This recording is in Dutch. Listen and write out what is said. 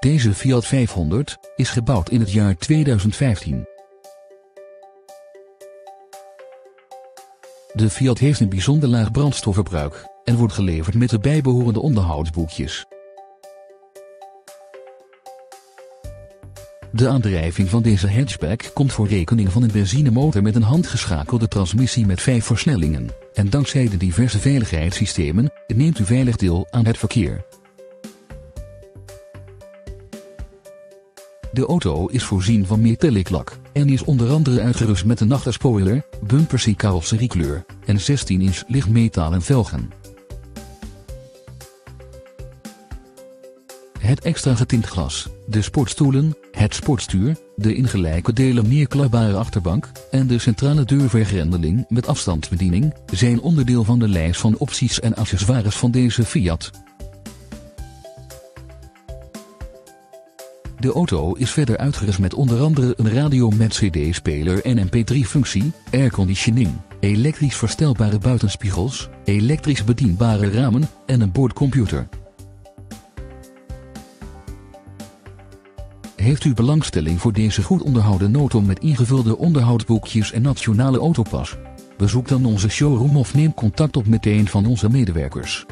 Deze Fiat 500 is gebouwd in het jaar 2015. De Fiat heeft een bijzonder laag brandstofverbruik en wordt geleverd met de bijbehorende onderhoudsboekjes. De aandrijving van deze hatchback komt voor rekening van een benzinemotor met een handgeschakelde transmissie met vijf versnellingen. En dankzij de diverse veiligheidssystemen neemt u veilig deel aan het verkeer. De auto is voorzien van metallic lak en is onder andere uitgerust met een achterspoiler, bumpers in carrosseriekleur en 16-inch lichtmetalen velgen. Het extra getint glas, de sportstoelen, het sportstuur, de in gelijke delen neerklapbare achterbank en de centrale deurvergrendeling met afstandsbediening zijn onderdeel van de lijst van opties en accessoires van deze Fiat. De auto is verder uitgerust met onder andere een radio met cd-speler en mp3-functie, airconditioning, elektrisch verstelbare buitenspiegels, elektrisch bedienbare ramen en een boordcomputer. Heeft u belangstelling voor deze goed onderhouden auto met ingevulde onderhoudsboekjes en nationale autopas? Bezoek dan onze showroom of neem contact op met een van onze medewerkers.